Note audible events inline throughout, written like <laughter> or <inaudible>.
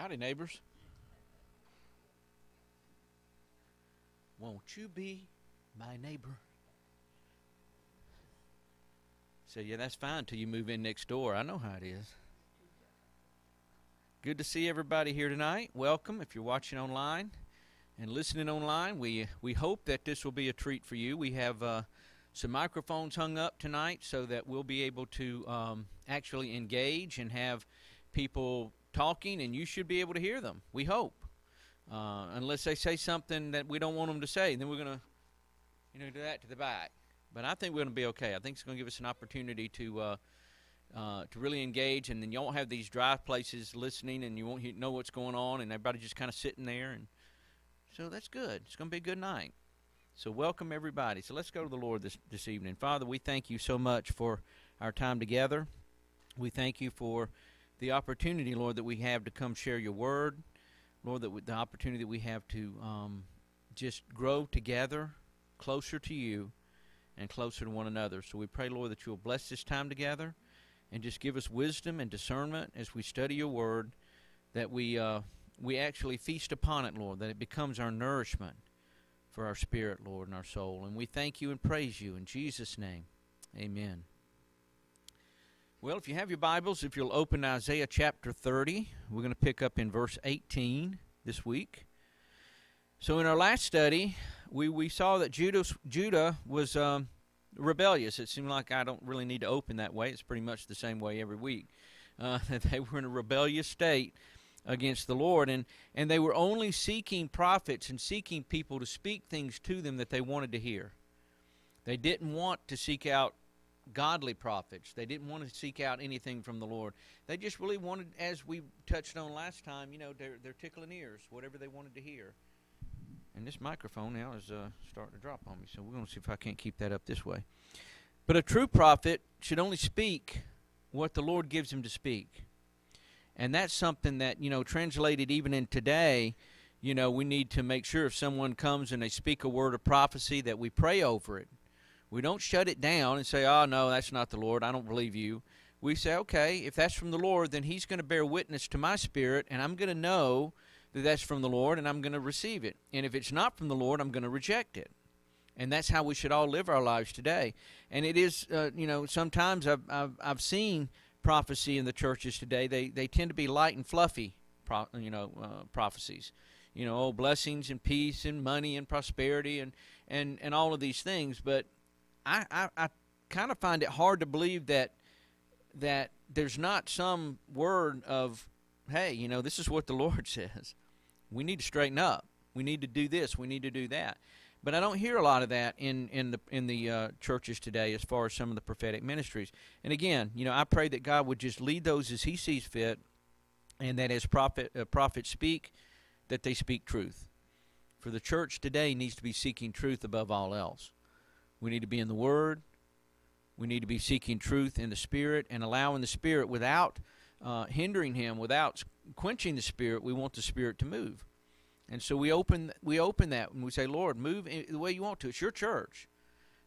Howdy, neighbors. Won't you be my neighbor? So, yeah, that's fine till you move in next door. I know how it is. Good to see everybody here tonight. Welcome if you're watching online and listening online. We we hope that this will be a treat for you. We have uh, some microphones hung up tonight so that we'll be able to um, actually engage and have people talking, and you should be able to hear them. We hope, uh, unless they say something that we don't want them to say, then we're gonna, you know, do that to the back. But I think we're gonna be okay. I think it's gonna give us an opportunity to. Uh, uh, to really engage, and then you won't have these dry places listening, and you won't know what's going on, and everybody just kind of sitting there, and so that's good. It's going to be a good night. So welcome everybody. So let's go to the Lord this this evening. Father, we thank you so much for our time together. We thank you for the opportunity, Lord, that we have to come share your word. Lord, that we, the opportunity that we have to um, just grow together, closer to you, and closer to one another. So we pray, Lord, that you will bless this time together, and just give us wisdom and discernment as we study your word. That we uh, we actually feast upon it, Lord. That it becomes our nourishment for our spirit, Lord, and our soul. And we thank you and praise you in Jesus' name. Amen. Well, if you have your Bibles, if you'll open Isaiah chapter 30, we're going to pick up in verse 18 this week. So, in our last study, we, we saw that Judah, Judah was um, rebellious. It seemed like I don't really need to open that way. It's pretty much the same way every week. Uh, <laughs> they were in a rebellious state against the Lord, and, and they were only seeking prophets and seeking people to speak things to them that they wanted to hear. They didn't want to seek out godly prophets. They didn't want to seek out anything from the Lord. They just really wanted, as we touched on last time, you know, they're, they're tickling ears, whatever they wanted to hear. And this microphone now is uh, starting to drop on me, so we're going to see if I can't keep that up this way. But a true prophet should only speak what the Lord gives him to speak. And that's something that, you know, translated even in today, you know, we need to make sure if someone comes and they speak a word of prophecy that we pray over it. We don't shut it down and say, oh, no, that's not the Lord. I don't believe you. We say, okay, if that's from the Lord, then He's going to bear witness to my spirit, and I'm going to know that that's from the Lord, and I'm going to receive it. And if it's not from the Lord, I'm going to reject it. And that's how we should all live our lives today. And it is, uh, you know, sometimes I've, I've, I've seen prophecy in the churches today. They, they tend to be light and fluffy, pro, you know, uh, prophecies. You know, oh, blessings and peace and money and prosperity and, and, and all of these things. But I, I, I kind of find it hard to believe that that there's not some word of, hey, you know, this is what the Lord <laughs> says. We need to straighten up. We need to do this. We need to do that. But I don't hear a lot of that in in the in the uh, churches today, as far as some of the prophetic ministries. And again, you know, I pray that God would just lead those as He sees fit, and that as prophet uh, prophets speak, that they speak truth. For the church today needs to be seeking truth above all else. We need to be in the Word. We need to be seeking truth in the Spirit and allowing the Spirit without uh, hindering Him, without quenching the Spirit. We want the Spirit to move. And so we open we open that and we say, Lord, move the way you want to. It's your church.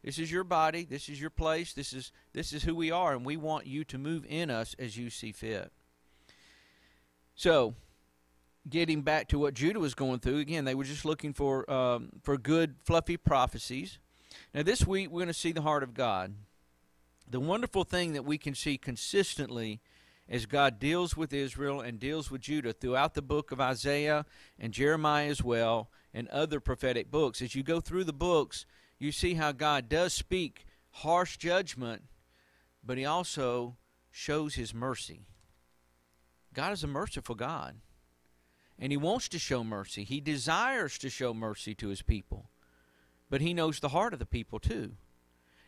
This is your body. This is your place. This is this is who we are, and we want you to move in us as you see fit. So, getting back to what Judah was going through again, they were just looking for um, for good, fluffy prophecies. Now, this week we're going to see the heart of God. The wonderful thing that we can see consistently as God deals with Israel and deals with Judah throughout the book of Isaiah and Jeremiah as well, and other prophetic books. As you go through the books, you see how God does speak harsh judgment, but He also shows His mercy. God is a merciful God, and He wants to show mercy. He desires to show mercy to His people, but He knows the heart of the people too.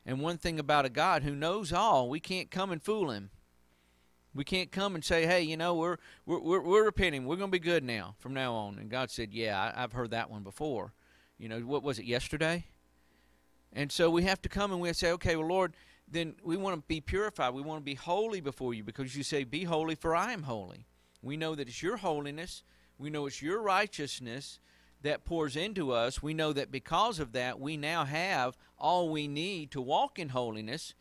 And one thing about a God who knows all, we can't come and fool Him. We can't come and say, "Hey, you know, we're we're we're, we're repenting. We're going to be good now from now on." And God said, "Yeah, I, have heard that one before. You know, what was it yesterday?" And so we have to come and we say, "Okay, well, Lord, then we want to be purified. We want to be holy before you because you say, "Be holy, for I am holy." We know that it's your holiness. We know it's your righteousness that pours into us. We know that because of that, we now have all we need to walk in holiness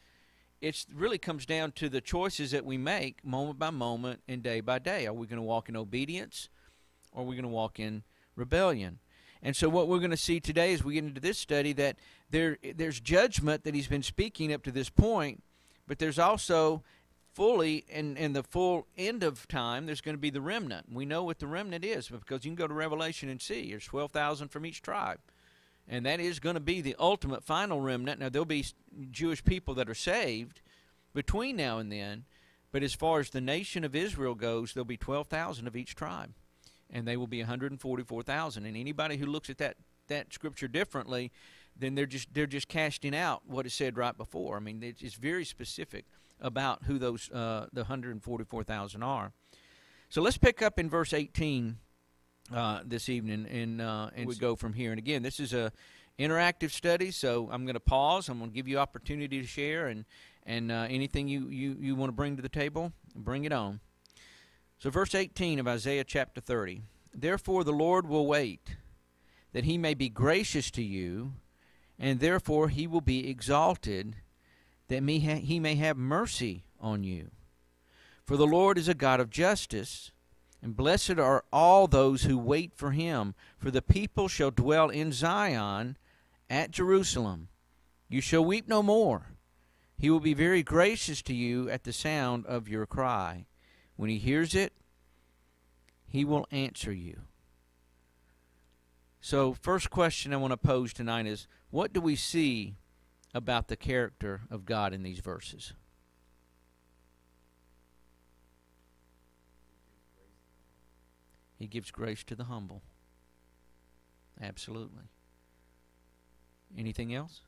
it really comes down to the choices that we make moment by moment and day by day. Are we going to walk in obedience or are we going to walk in rebellion? And so what we're going to see today as we get into this study that there there's judgment that he's been speaking up to this point, but there's also fully in, in the full end of time there's going to be the remnant. We know what the remnant is because you can go to Revelation and see there's 12,000 from each tribe. And that is going to be the ultimate final remnant. Now there'll be Jewish people that are saved between now and then, but as far as the nation of Israel goes, there'll be 12,000 of each tribe and they will be 144,000. And anybody who looks at that that scripture differently, then they're just they're just casting out what is said right before. I mean, it's very specific about who those uh, the 144,000 are. So let's pick up in verse 18 uh, this evening, and uh, and we go from here. And again, this is a interactive study, so I'm going to pause. I'm going to give you opportunity to share, and and uh, anything you you you want to bring to the table, bring it on. So, verse 18 of Isaiah chapter 30 Therefore the Lord will wait, that he may be gracious to you, and therefore he will be exalted, that he may have mercy on you. For the Lord is a God of justice, and blessed are all those who wait for him. For the people shall dwell in Zion at Jerusalem. You shall weep no more. He will be very gracious to you at the sound of your cry. When he hears it, he will answer you. So, first question I want to pose tonight is what do we see about the character of God in these verses? He gives grace to the humble. Absolutely. Anything else?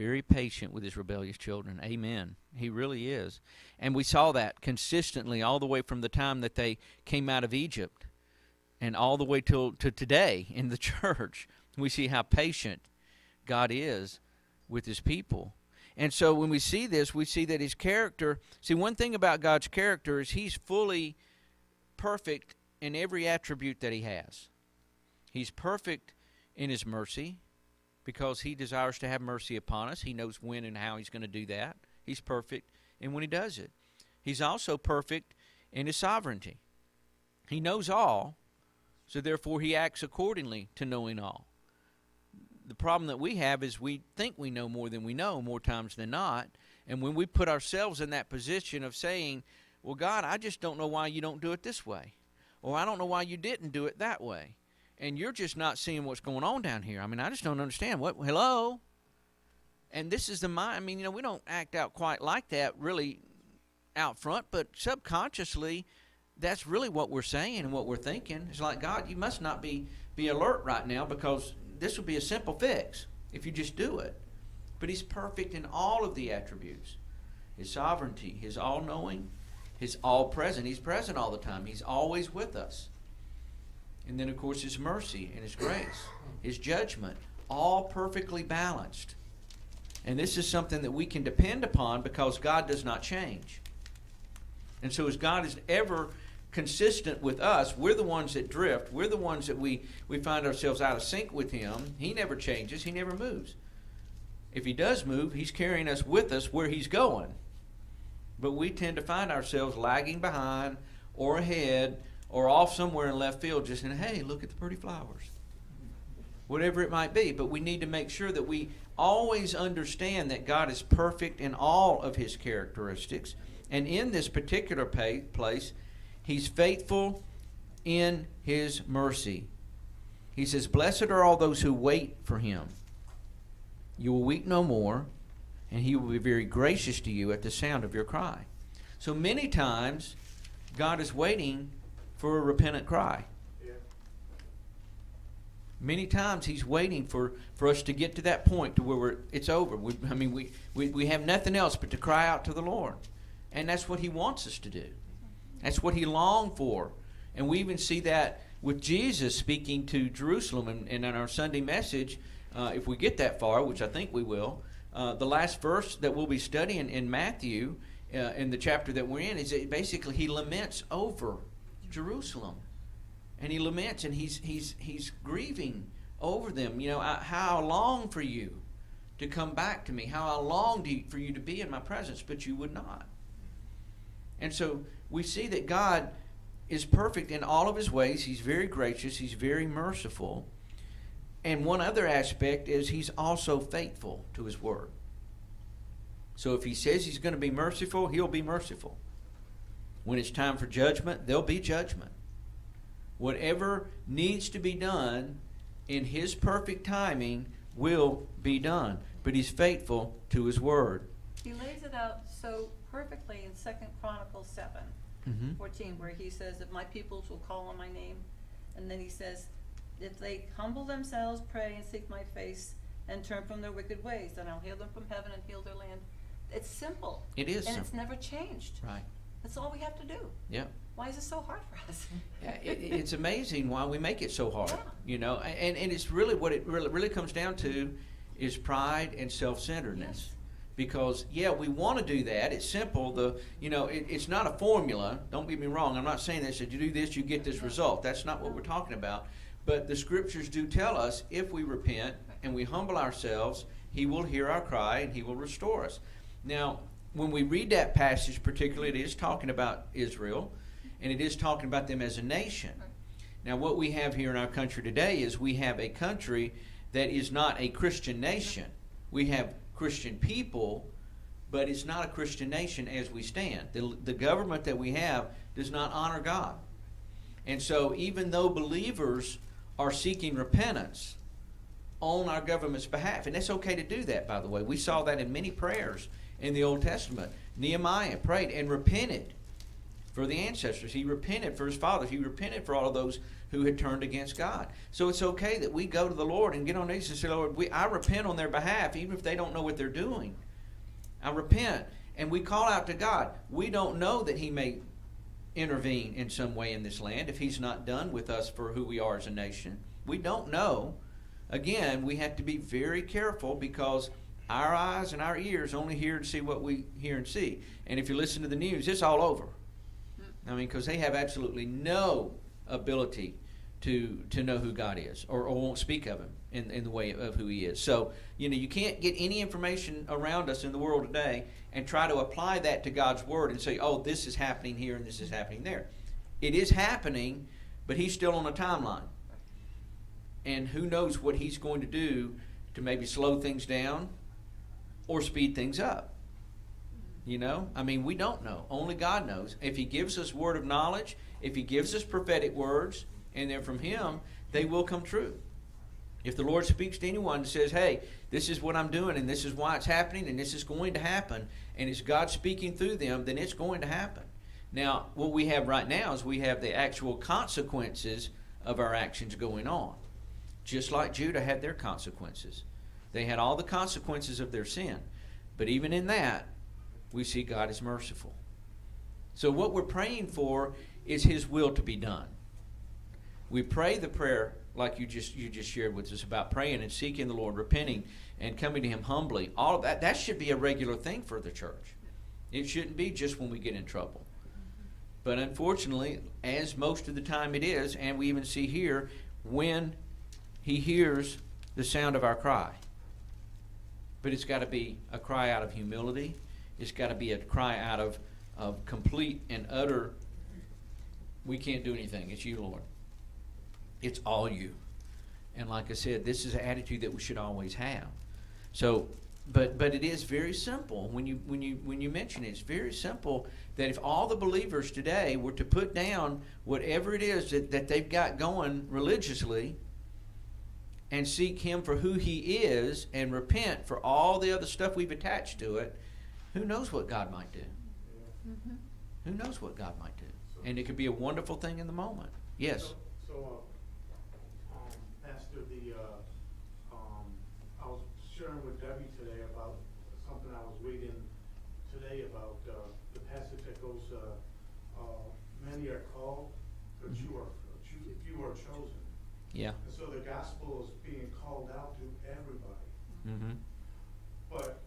very patient with his rebellious children. Amen. He really is. And we saw that consistently all the way from the time that they came out of Egypt and all the way till to today in the <laughs> church. We see how patient God is with his people. And so when we see this, we see that his character, see one thing about God's character is he's fully perfect in every attribute that he has. He's perfect in his mercy because he desires to have mercy upon us. He knows when and how he's going to do that. He's perfect and when he does it. He's also perfect in his sovereignty. He knows all, so therefore he acts accordingly to knowing all. The problem that we have is we think we know more than we know more times than not. And when we put ourselves in that position of saying, Well, God, I just don't know why you don't do it this way, or I don't know why you didn't do it that way and you're just not seeing what's going on down here. I mean, I just don't understand. What? Hello. And this is the mind. I mean, you know, we don't act out quite like that really out front, but subconsciously, that's really what we're saying and what we're thinking. It's like God, you must not be be alert right now because this would be a simple fix if you just do it. But He's perfect in all of the attributes. His sovereignty, His all-knowing, His all-present. He's present all the time. He's always with us. And then, of course, His mercy and His grace, His judgment, all perfectly balanced. And this is something that we can depend upon because God does not change. And so, as God is ever consistent with us, we're the ones that drift. We're the ones that we, we find ourselves out of sync with Him. He never changes, He never moves. If He does move, He's carrying us with us where He's going. But we tend to find ourselves lagging behind or ahead or off somewhere in left field just saying, hey, look at the pretty flowers. Whatever it might be. But we need to make sure that we always understand that God is perfect in all of his characteristics. And in this particular place, he's faithful in his mercy. He says, Blessed are all those who wait for him. You will weep no more, and he will be very gracious to you at the sound of your cry. So many times, God is waiting for a repentant cry. Many times he's waiting for, for us to get to that point to where it's over. We, I mean, we, we, we have nothing else but to cry out to the Lord. And that's what he wants us to do. That's what he longed for. And we even see that with Jesus speaking to Jerusalem. And, and in our Sunday message, uh, if we get that far, which I think we will, uh, the last verse that we'll be studying in Matthew, uh, in the chapter that we're in, is basically he laments over Jerusalem. And he laments and he's, he's, he's grieving over them. You know, I, how I long for you to come back to me. How I long to, for you to be in my presence, but you would not. And so we see that God is perfect in all of his ways. He's very gracious, he's very merciful. And one other aspect is he's also faithful to his word. So if he says he's going to be merciful, he'll be merciful. When it's time for judgment, there'll be judgment. Whatever needs to be done in his perfect timing will be done. But he's faithful to his word. He lays it out so perfectly in Second Chronicles 7 Mhm. 14, where he says, If my peoples will call on my name, and then he says, If they humble themselves, pray, and seek my face, and turn from their wicked ways, then I'll heal them from heaven and heal their land. It's simple. It is And it's simple. never changed. Right. That's all we have to do. Yeah. Why is it so hard for us? <laughs> Yeah, it, it's amazing why we make it so hard. Yeah. You know, and, and it's really what it really, really comes down to is pride and self centeredness. Yes. Because yeah, we want to do that. It's simple. The you know, it, it's not a formula. Don't get me wrong. I'm not saying that if you do this, you get this result. That's not what we're talking about. But the scriptures do tell us if we repent and we humble ourselves, He will hear our cry and He will restore us. Now, when we read that passage, particularly, it is talking about Israel, and it is talking about them as a nation. Now, what we have here in our country today is we have a country that is not a Christian nation. We have Christian people, but it's not a Christian nation as we stand. The, the government that we have does not honor God. And so, even though believers are seeking repentance on our government's behalf, and it's okay to do that, by the way, we saw that in many prayers in the Old Testament. Nehemiah prayed and repented for the ancestors. He repented for his fathers. He repented for all of those who had turned against God. So it's okay that we go to the Lord and get on knees and say, Lord, we, I repent on their behalf, even if they don't know what they're doing. I repent. And we call out to God. We don't know that He may intervene in some way in this land if He's not done with us for who we are as a nation. We don't know. Again, we have to be very careful because our eyes and our ears only hear and see what we hear and see. And if you listen to the news, it's all over. I mean, because they have absolutely no ability to to know who God is, or, or won't speak of Him in, in the way of who He is. So you know, you can't get any information around us in the world today and try to apply that to God's Word and say, "Oh, this is happening here and this is happening there." It is happening, but He's still on a timeline, and who knows what He's going to do to maybe slow things down or speed things up. You know, I mean, we don't know. Only God knows. If He gives us word of knowledge, if He gives us prophetic words, and they're from Him, they will come true. If the Lord speaks to anyone and says, "Hey, this is what I'm doing, and this is why it's happening, and this is going to happen," and it's God speaking through them, then it's going to happen. Now, what we have right now is we have the actual consequences of our actions going on, just like Judah had their consequences. They had all the consequences of their sin, but even in that, we see God is merciful. So what we're praying for is His will to be done. We pray the prayer like you just you just shared with us about praying and seeking the Lord, repenting and coming to Him humbly. All of that that should be a regular thing for the church. It shouldn't be just when we get in trouble. But unfortunately, as most of the time it is, and we even see here, when He hears the sound of our cry. But it's got to be a cry out of humility. It's got to be a cry out of, of complete and utter, we can't do anything. It's you, Lord. It's all you. And like I said, this is an attitude that we should always have. So, but but it is very simple when you when you when you mention it. It's very simple that if all the believers today were to put down whatever it is that, that they've got going religiously and seek him for who he is and repent for all the other stuff we've attached to it, who knows what God might do? Mhm. Who knows what God might do? And it could be a wonderful thing in the moment. Yes. So, so, uh, um, Pastor, the, uh, um, I was sharing with Debbie today about something I was reading today about, uh, the passage that goes, uh, uh, many are called, but you are, you are chosen. Yeah. And so the gospel is being called out to everybody. Mm-hmm. But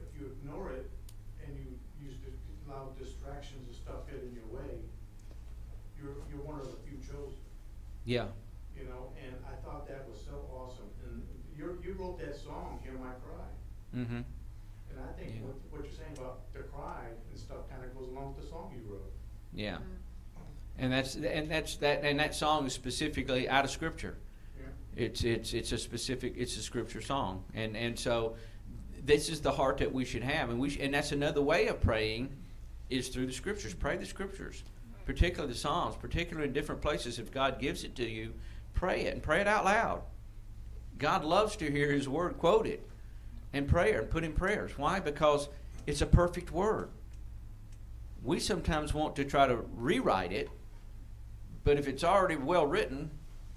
if you ignore it and you use to allow distractions and stuff get in your way, you're, you're one of the few chosen. Yeah. you know, and I thought that was so awesome And you you wrote that song, hear my cry. Mm-hmm. And I think Yeah. what, what you're saying about the cry and stuff kinda goes along with the song you wrote. Yeah. And that's and that's that and that song is specifically out of scripture. Yeah. It's it's it's a specific it's a scripture song, and and so this is the heart that we should have, and we sh- and that's another way of praying is through the scriptures. Pray the scriptures, particularly the Psalms, particularly in different places. If God gives it to you, pray it and pray it out loud. God loves to hear His word quoted, and prayer and put in prayers. Why? Because it's a perfect word. We sometimes want to try to rewrite it, but if it's already well written,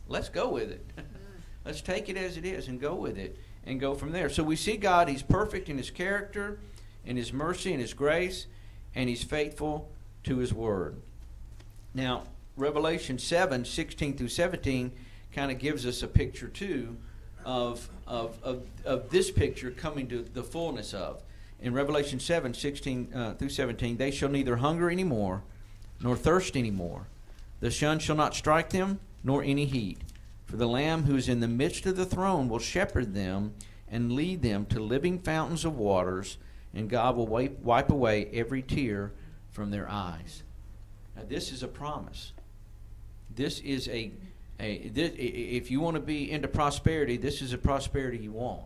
let's go with it. <laughs> let's take it as it is and go with it and go from there. So we see God, He's perfect in His character, in His mercy, and His grace, and He's faithful to His word. Now, Revelation 7 16 through 17 kind of gives us a picture, too, of, of, of, of this picture coming to the fullness of. In Revelation 7 16 uh, through 17, they shall neither hunger any more, nor thirst any more. The sun shall not strike them, nor any heat. For the Lamb who is in the midst of the throne will shepherd them and lead them to living fountains of waters, and God will wipe, wipe away every tear from their eyes. Now, this is a promise. This is a, a this, if you want to be into prosperity, this is a prosperity you want.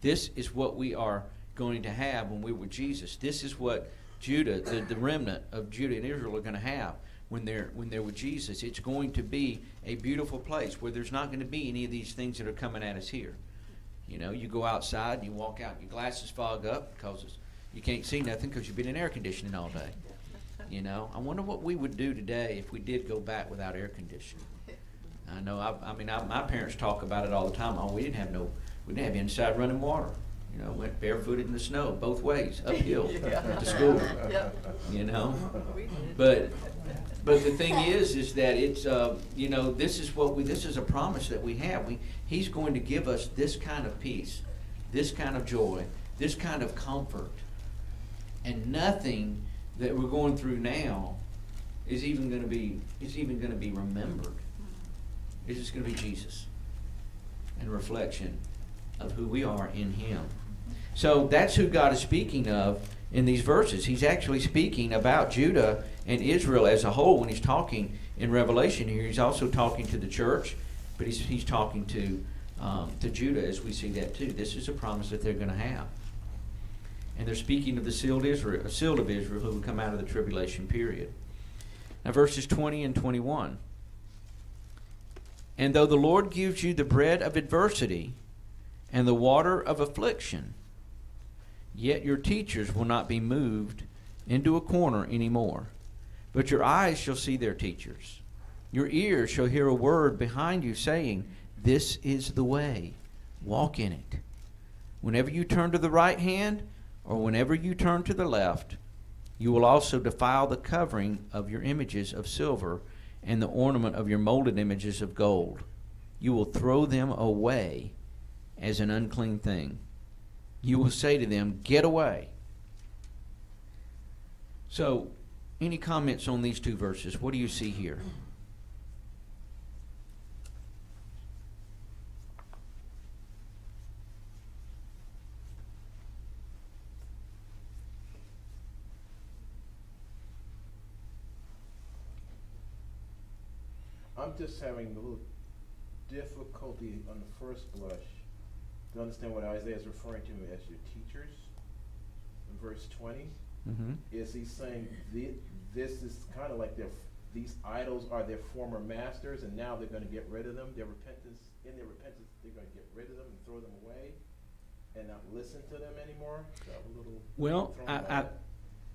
This is what we are going to have when we're with Jesus. This is what Judah, the, the remnant of Judah and Israel, are going to have when they're when they're with Jesus. It's going to be a beautiful place where there's not going to be any of these things that are coming at us here. You know, you go outside and you walk out, your glasses fog up because you can't see nothing because you've been in air conditioning all day. You know, I wonder what we would do today if we did go back without air conditioning. <laughs> I know. I, I mean, I, my parents talk about it all the time. Oh, we didn't have no, we didn't have inside running water. You know, went barefooted in the snow both ways uphill <laughs> to school. Yep. You know, but but the thing is, is that it's uh, you know this is what we this is a promise that we have. We He's going to give us this kind of peace, this kind of joy, this kind of comfort, and nothing that we're going through now is even going to be is even going to be remembered. It's just going to be Jesus and reflection of who we are in Him. So that's who God is speaking of in these verses. He's actually speaking about Judah and Israel as a whole when he's talking in Revelation here. He's also talking to the church, but he's, he's talking to, um, to Judah as we see that too. This is a promise that they're going to have. And they're speaking of the sealed, Israel, uh, sealed of Israel who will come out of the tribulation period. Now, verses 20 and 21. And though the Lord gives you the bread of adversity and the water of affliction, Yet your teachers will not be moved into a corner any more, but your eyes shall see their teachers. Your ears shall hear a word behind you saying, This is the way, walk in it. Whenever you turn to the right hand, or whenever you turn to the left, you will also defile the covering of your images of silver and the ornament of your molded images of gold. You will throw them away as an unclean thing you will say to them, Get away. So, any comments on these two verses? What do you see here? I'm just having a little difficulty on the first blush to understand what Isaiah is referring to as your teachers. In verse twenty, Mm-hmm. is he saying thi- this is kind of like their, these idols are their former masters and now they're gonna get rid of them, their repentance, in their repentance, they're gonna get rid of them and throw them away and not listen to them anymore? So a little Well, I, I, that.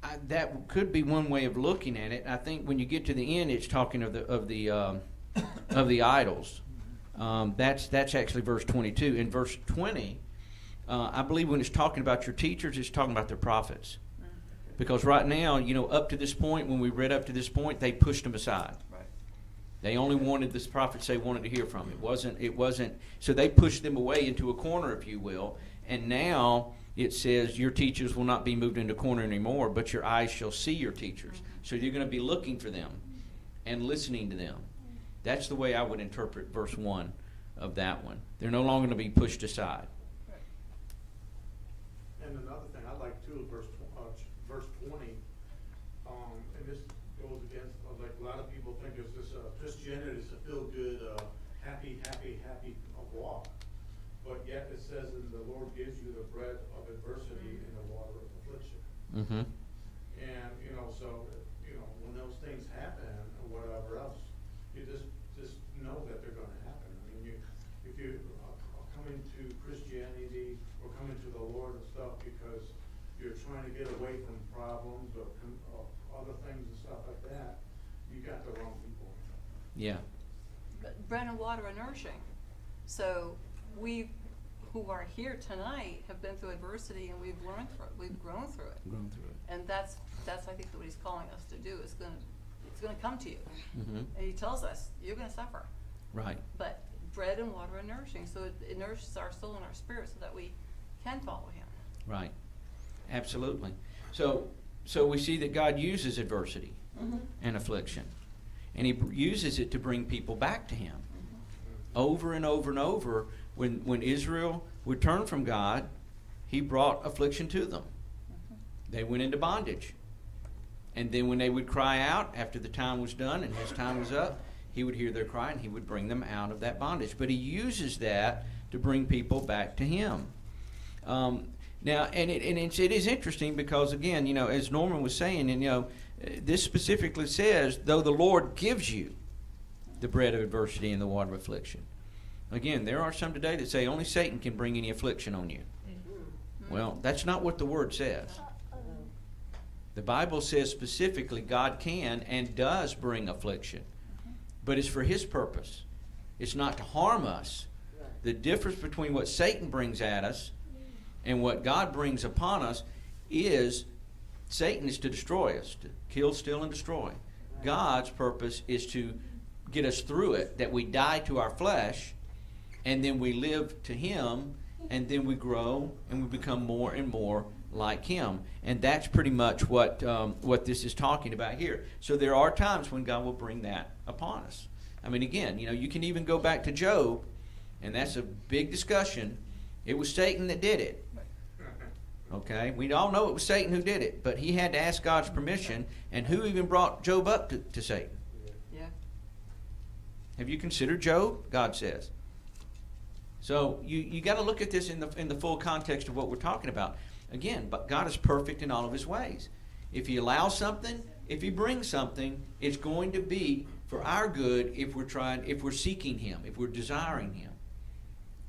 I, that could be one way of looking at it. I think when you get to the end, it's talking of the of the um, of the idols. Um, that's that's actually verse twenty-two. In verse twenty, uh, I believe when it's talking about your teachers, it's talking about their prophets. Because right now, you know, up to this point, when we read up to this point, they pushed them aside. Right. They only wanted the prophets they wanted to hear from. It wasn't. It wasn't. So they pushed them away into a corner, if you will. And now it says, "Your teachers will not be moved into a corner anymore, but your eyes shall see your teachers." So you're going to be looking for them and listening to them. That's the way I would interpret verse 1 of that one. They're no longer going to be pushed aside. And another thing I like too is verse, uh, verse 20, um, and this goes against, uh, like a lot of people think is this uh, Christianity is a feel good, uh, happy, happy, happy uh, walk. But yet it says that the Lord gives you the bread of adversity and the water of affliction. Mm-hmm. So we who are here tonight have been through adversity and we've learned through it, we've grown through it. Grown through it. And that's, that's I think what he's calling us to do, it's gonna, it's gonna come to you. Mm-hmm. And he tells us, you're gonna suffer. Right. But bread and water are nourishing, so it, it nourishes our soul and our spirit so that we can follow him. Right. Absolutely. So, so we see that God uses adversity and affliction, and He uses it to bring people back to Him. Over and over and over, when when Israel would turn from God, He brought affliction to them. They went into bondage, and then when they would cry out after the time was done and His time was up, He would hear their cry and He would bring them out of that bondage. But He uses that to bring people back to Him. Um, now, and it, and it's, it is interesting because again, you know, as Norman was saying, and you know, this specifically says, though the Lord gives you the bread of adversity and the water of affliction. Again, there are some today that say only Satan can bring any affliction on you. Mm-hmm. Well, that's not what the word says. The Bible says specifically God can and does bring affliction, mm-hmm. but it's for His purpose. It's not to harm us. The difference between what Satan brings at us and what God brings upon us is Satan is to destroy us, to kill, steal, and destroy. God's purpose is to get us through it, that we die to our flesh, and then we live to Him, and then we grow and we become more and more like Him. And that's pretty much what um, what this is talking about here. So there are times when God will bring that upon us. I mean, again, you know, you can even go back to Job, and that's a big discussion. It was Satan that did it. Okay, we all know it was Satan who did it, but he had to ask God's permission. And who even brought Job up to, to Satan? Have you considered Job? God says. So you, you got to look at this in the in the full context of what we're talking about. Again, but God is perfect in all of His ways. If He allows something, if He brings something, it's going to be for our good if we're trying, if we're seeking Him, if we're desiring Him,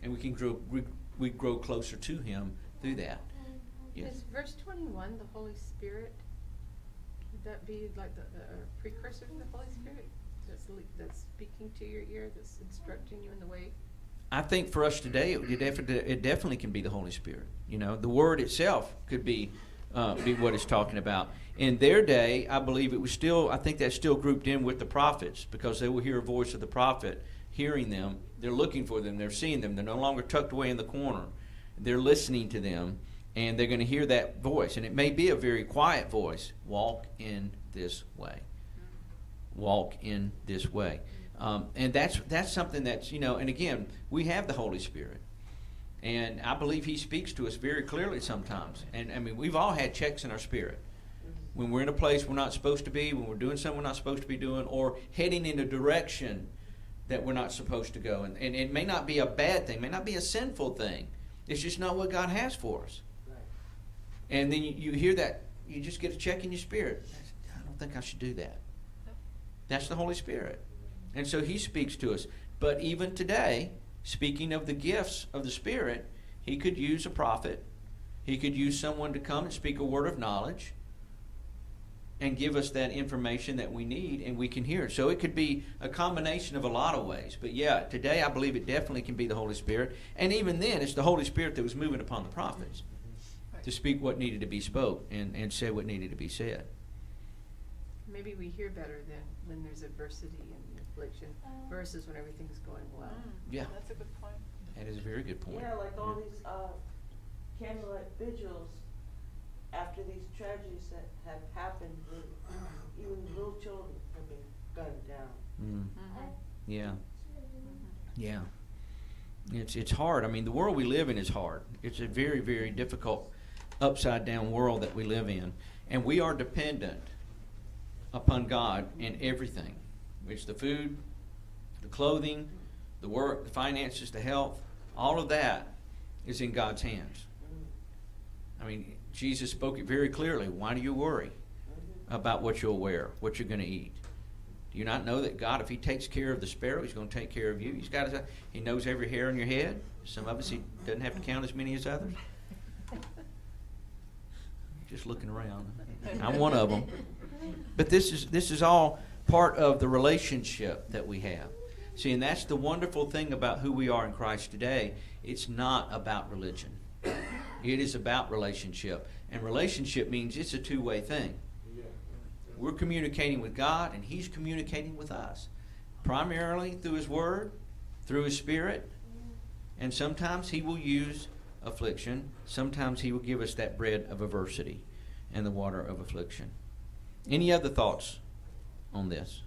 and we can grow we, we grow closer to Him through that. Yes. Is verse twenty-one the Holy Spirit? Would that be like the, the precursor to the Holy Spirit? That's, speaking to your ear, that's instructing you in the way? I think for us today, it, definitely, it definitely can be the Holy Spirit. You know, the Word itself could be uh, be what it's talking about. In their day, I believe it was still. I think that's still grouped in with the prophets because they will hear a voice of the prophet, hearing them. They're looking for them. They're seeing them. They're no longer tucked away in the corner. They're listening to them, and they're going to hear that voice. And it may be a very quiet voice. Walk in this way walk in this way. Um, and that's that's something that's you know. And again, we have the Holy Spirit, and I believe He speaks to us very clearly sometimes. And I mean, we've all had checks in our spirit when we're in a place we're not supposed to be, when we're doing something we're not supposed to be doing, or heading in a direction that we're not supposed to go. And, and it may not be a bad thing, may not be a sinful thing. It's just not what God has for us. And then you, you hear that, you just get a check in your spirit. I don't think I should do that. That's the Holy Spirit. And so He speaks to us. But even today, speaking of the gifts of the Spirit, He could use a prophet, He could use someone to come and speak a word of knowledge and give us that information that we need and we can hear it. So it could be a combination of a lot of ways. But yeah, today I believe it definitely can be the Holy Spirit. And even then, it's the Holy Spirit that was moving upon the prophets to speak what needed to be spoke and, and say what needed to be said. Maybe we hear better than when there's adversity and affliction versus when everything's going well. Mm, Yeah. That's a good point. That is a very good point. Yeah, like all Yeah. these, uh, candlelight vigils, after these tragedies that have happened, where even little children have been gunned down. Mm. Mhm. Yeah. Mhm. Yeah. It's it's hard. I mean, the world we live in is hard. It's a very very difficult upside down world that we live in. And we are dependent upon God in everything. which the food, the clothing, the work, the finances, the health, all of that is in God's hands. I mean, Jesus spoke it very clearly. Why do you worry about what you'll wear, what you're going to eat? Do you not know that God, if He takes care of the sparrow, He's going to take care of you? He's got his, He knows every hair on your head. Some of us He doesn't have to count as many as others. <laughs> Just looking around. I'm one of them. But this is this is all part of the relationship that we have. See, and that's the wonderful thing about who we are in Christ today. It's not about religion. It is about relationship. And relationship means it's a two-way thing. We're communicating with God, and He's communicating with us. Primarily through His Word, through His Spirit, and sometimes He will use affliction. Sometimes He will give us that bread of adversity and the water of affliction. Any other thoughts on this?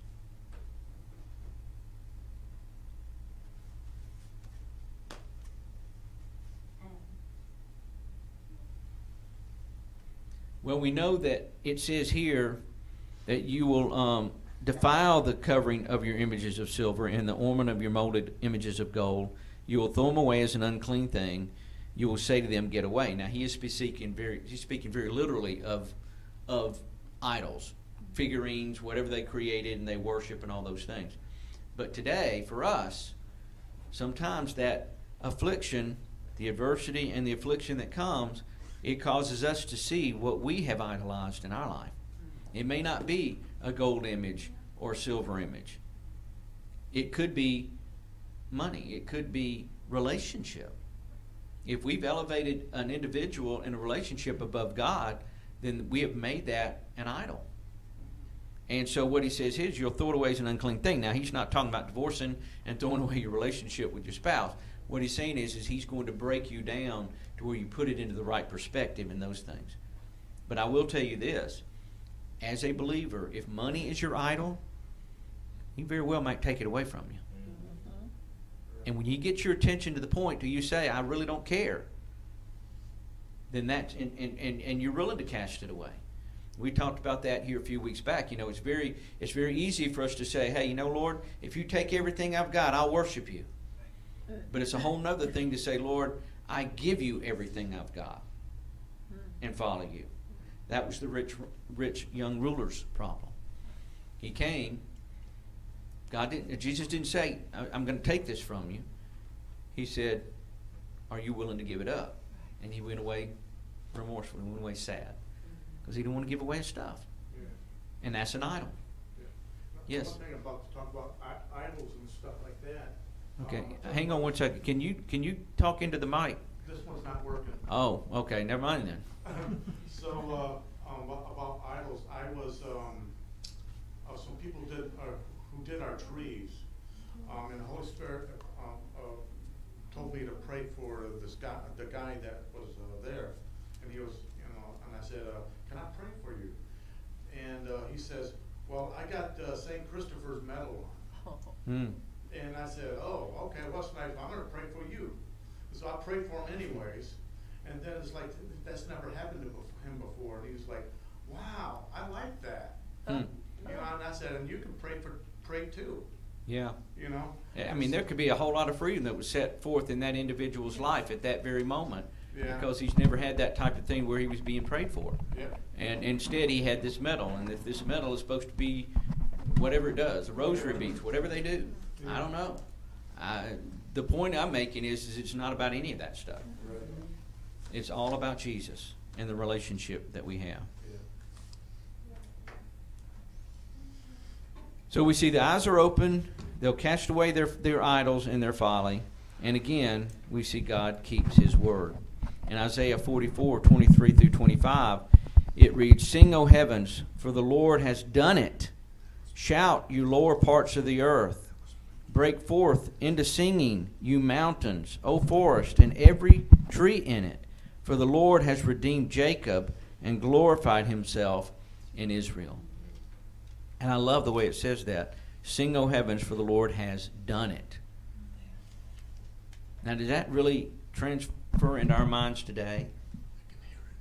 Well, we know that it says here that you will um, defile the covering of your images of silver and the ornament of your molded images of gold. You will throw them away as an unclean thing. You will say to them, "Get away." Now he is speaking very he's speaking very literally of of idols, figurines, whatever they created and they worship and all those things. But today, for us, sometimes that affliction, the adversity and the affliction that comes, it causes us to see what we have idolized in our life. It may not be a gold image or silver image. It could be money. It could be relationship. If we've elevated an individual in a relationship above God, then we have made that an idol. And so what he says is you'll throw it away as an unclean thing. Now he's not talking about divorcing and throwing away your relationship with your spouse. What he's saying is is he's going to break you down to where you put it into the right perspective in those things. But I will tell you this, as a believer, if money is your idol, he very well might take it away from you. Mm-hmm. And when you get your attention to the point do you say, I really don't care, then that's and, and, and, and you're willing to cast it away. We talked about that here a few weeks back. You know, it's very it's very easy for us to say, Hey, you know, Lord, if you take everything I've got, I'll worship you. But it's a whole nother thing to say, Lord, I give you everything I've got hmm. and follow you. That was the rich rich young ruler's problem. He came. God didn't. Jesus didn't say, "I- "I'm going to take this from you." He said, "Are you willing to give it up?" And he went away remorseful. He went away sad because he didn't want to give away his stuff, Yeah. and that's an idol. Yes. One thing about, to talk about idols and stuff like that. Okay, um, hang on one second. Can you can you talk into the mic? This one's not working. Oh, okay. Never mind then. <laughs> So, uh, um, about, idols, I was, um, uh, some people did, uh, who did our trees. Um, and the Holy Spirit, um, uh, told me to pray for this guy, the guy that was, uh, there. And he was, you know, and I said, uh, can I pray for you? And, uh, he says, well, I got, uh, Saint Christopher's medal on. <laughs> Hmm. And I said, oh, okay, well, that's nice, I'm gonna pray for you. So I prayed for him anyways, and then it's like, that's never happened to bef- him before, and he was like, wow, I like that. Hmm. You know, and I said, and you can pray for, pray too, Yeah. you know? I mean, there could be a whole lot of freedom that was set forth in that individual's life at that very moment Yeah. because he's never had that type of thing where he was being prayed for. Yeah, And instead, he had this medal, and if this medal is supposed to be whatever it does, the rosary beads, whatever they do, I don't know. I, the point I'm making is, is it's not about any of that stuff. right, It's all about Jesus and the relationship that we have. So we see the eyes are open, they'll cast away their, their idols and their folly. And again, we see God keeps his word. In Isaiah 44, 23 through 25, it reads, Sing, O heavens, for the Lord has done it. Shout, you lower parts of the earth. Break forth into singing, you mountains, O forest, and every tree in it. For the Lord has redeemed Jacob and glorified himself in Israel. And I love the way it says that. Sing, O heavens, for the Lord has done it. Now, does that really transfer into our minds today?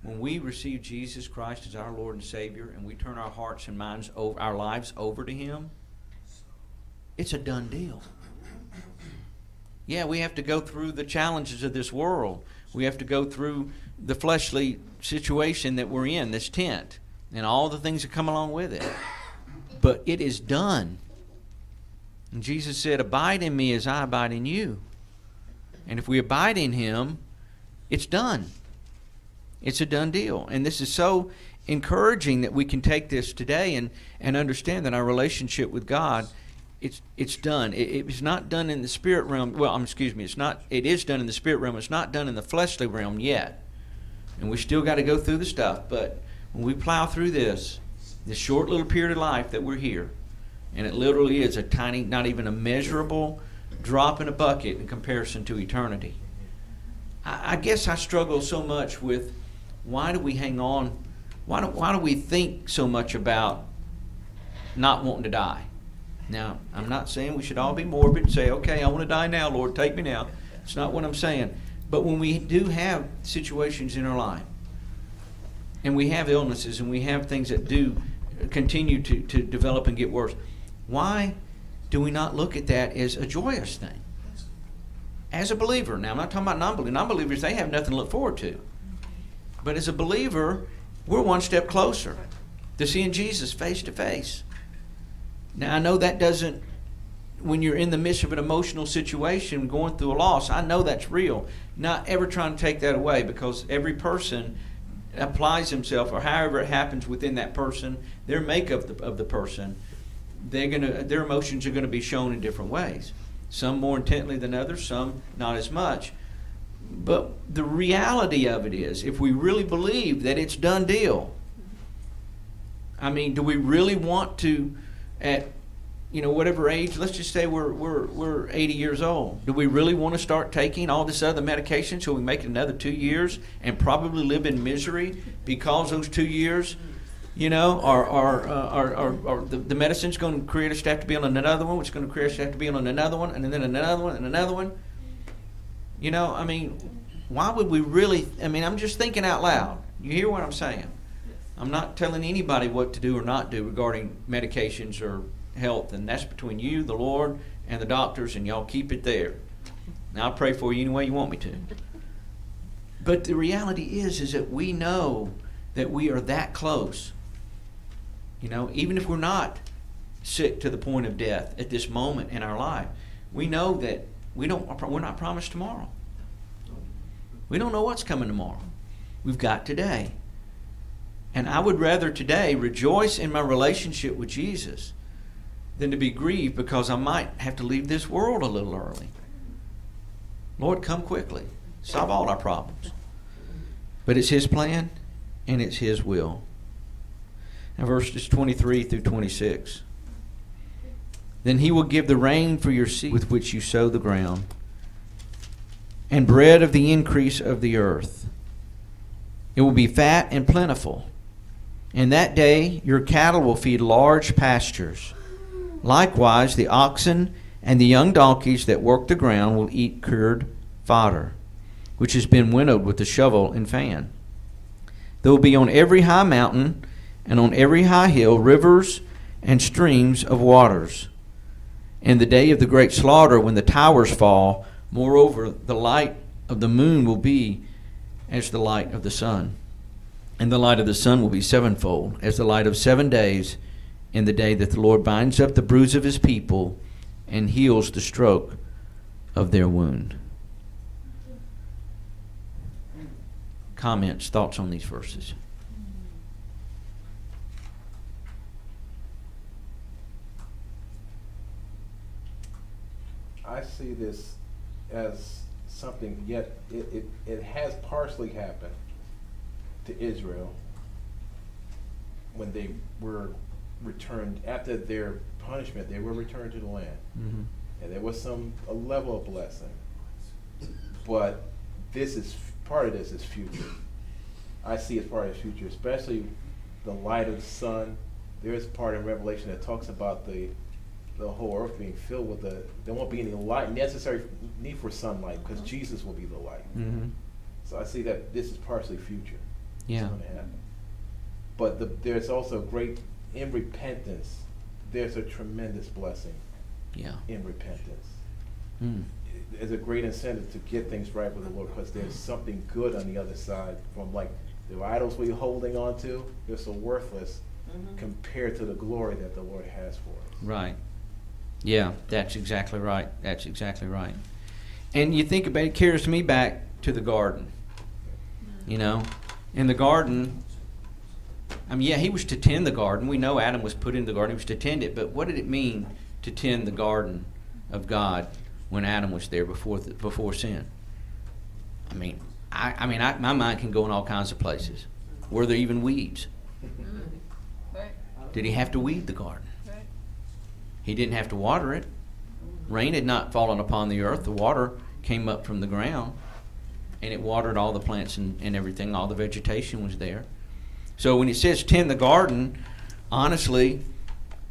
when we receive Jesus Christ as our Lord and Savior and we turn our hearts and minds over our lives over to him, it's a done deal. Yeah, we have to go through the challenges of this world. We have to go through the fleshly situation that we're in, this tent, and all the things that come along with it. But it is done. And Jesus said, Abide in me as I abide in you. And if we abide in him, it's done. It's a done deal. And this is so encouraging that we can take this today and, and understand that our relationship with God it's it's done. It, it's not done in the spirit realm. Well, excuse me. It's not. It is done in the spirit realm. It's not done in the fleshly realm yet, and we still got to go through the stuff. But when we plow through this, this short little period of life that we're here, and it literally is a tiny, not even a measurable drop in a bucket in comparison to eternity. I, guess I struggle so much with why do we hang on? Why do, why do we think so much about not wanting to die? Now, I'm not saying we should all be morbid and say, okay, I want to die now, Lord, take me now. It's not what I'm saying. But when we do have situations in our life, and we have illnesses, and we have things that do continue to, to develop and get worse, why do we not look at that as a joyous thing? As a believer, now I'm not talking about non-believers. Non-believers, they have nothing to look forward to. But as a believer, we're one step closer to seeing Jesus face to face. Now, I know that doesn't, when you're in the midst of an emotional situation going through a loss, I know that's real. Not ever trying to take that away because every person applies himself or however it happens within that person, their makeup of the, of the person, they're gonna, their emotions are going to be shown in different ways. Some more intently than others, some not as much. But the reality of it is, if we really believe that it's done deal, I mean, do we really want to at you know whatever age let's just say we're we're we're 80 years old do we really want to start taking all this other medication so we make it another two years and probably live in misery because those two years you know are are uh, are, are the, the medicine's going to create a staff to be on another one which is going to create to have to be on another one and then another one and another one you know i mean why would we really i mean i'm just thinking out loud you hear what i'm saying I'm not telling anybody what to do or not do regarding medications or health, and that's between you, the Lord, and the doctors, and y'all keep it there. Now I'll pray for you any way you want me to. But the reality is, is that we know that we are that close. You know, even if we're not sick to the point of death at this moment in our life, we know that we don't. We're not promised tomorrow. We don't know what's coming tomorrow. We've got today. And I would rather today rejoice in my relationship with Jesus than to be grieved because I might have to leave this world a little early. Lord, come quickly. Solve all our problems. But it's His plan and it's His will. Verses 23 through 26. Then He will give the rain for your seed with which you sow the ground, and bread of the increase of the earth. It will be fat and plentiful in that day your cattle will feed large pastures. Likewise, the oxen and the young donkeys that work the ground will eat cured fodder, which has been winnowed with the shovel and fan. There will be on every high mountain and on every high hill rivers and streams of waters. In the day of the great slaughter, when the towers fall, moreover, the light of the moon will be as the light of the sun. And the light of the sun will be sevenfold, as the light of seven days in the day that the Lord binds up the bruise of his people and heals the stroke of their wound. Comments, thoughts on these verses? I see this as something yet, it, it, it has partially happened to Israel when they were returned, after their punishment, they were returned to the land. Mm-hmm. And there was some, a level of blessing. But this is, part of this is future. I see as part of the future, especially the light of the sun. There is part in Revelation that talks about the, the whole earth being filled with the, there won't be any light, necessary need for sunlight, because Jesus will be the light. Mm-hmm. So I see that this is partially future. Yeah. It's gonna happen. But the, there's also great, in repentance, there's a tremendous blessing Yeah. in repentance. Mm. There's a great incentive to get things right with the Lord, because there's something good on the other side from like, the idols we're holding on to, they're so worthless Mhm. compared to the glory that the Lord has for us. Right. Yeah, that's exactly right. That's exactly right. And you think about it, carries me back to the garden. You know, in the garden, I mean, yeah, he was to tend the garden. We know Adam was put in the garden, he was to tend it. But what did it mean to tend the garden of God when Adam was there before the, before sin? I mean, I, I mean, I, my mind can go in all kinds of places. Were there even weeds? Mm. Did he have to weed the garden? He didn't have to water it. Rain had not fallen upon the earth. The water came up from the ground and it watered all the plants and, and everything. All the vegetation was there. So when it says tend the garden, honestly,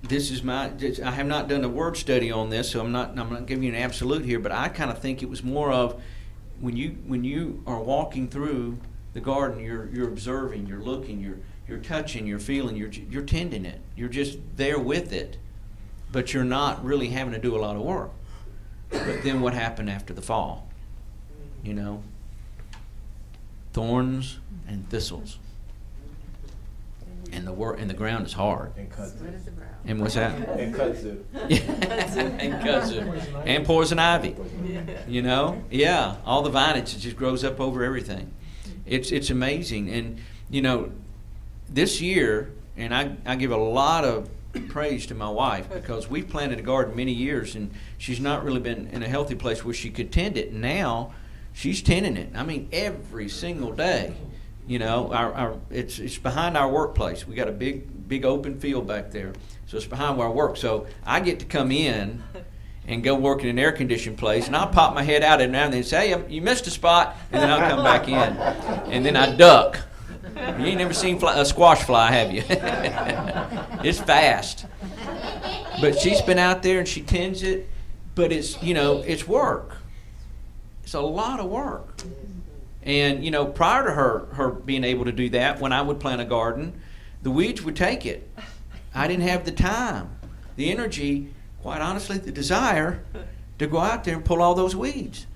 this is my. I have not done a word study on this, so I'm not. I'm not giving you an absolute here, but I kind of think it was more of when you when you are walking through the garden, you're you're observing, you're looking, you're you're touching, you're feeling, you're you're tending it. You're just there with it, but you're not really having to do a lot of work. But then what happened after the fall? You know, thorns and thistles, and the work and the ground is hard. And kudzu. The brow. And what's that? And kudzu. <laughs> and kudzu. And poison ivy. You know? Yeah. All the vinage, it just grows up over everything. It's it's amazing. And you know, this year, and I, I give a lot of praise to my wife because we've planted a garden many years and she's not really been in a healthy place where she could tend it. Now she's tending it. I mean, every single day. You know, our, our it's it's behind our workplace. We got a big big open field back there, so it's behind where I work. So I get to come in and go work in an air conditioned place, and I'll pop my head out every now and then and say, "Hey, you missed a spot," and then I'll come back in, and then I duck. You ain't never seen fly, a squash fly, have you? <laughs> it's fast. But she's been out there and she tends it, but it's you know it's work. It's a lot of work. And you know, prior to her her being able to do that, when I would plant a garden, the weeds would take it. I didn't have the time, the energy, quite honestly, the desire to go out there and pull all those weeds.